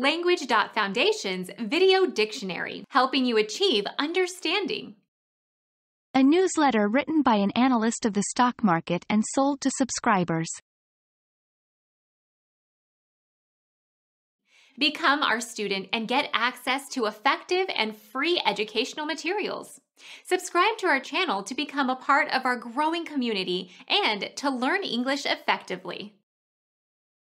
Language.Foundation's Video Dictionary, helping you achieve understanding. A newsletter written by an analyst of the stock market and sold to subscribers. Become our student and get access to effective and free educational materials. Subscribe to our channel to become a part of our growing community and to learn English effectively.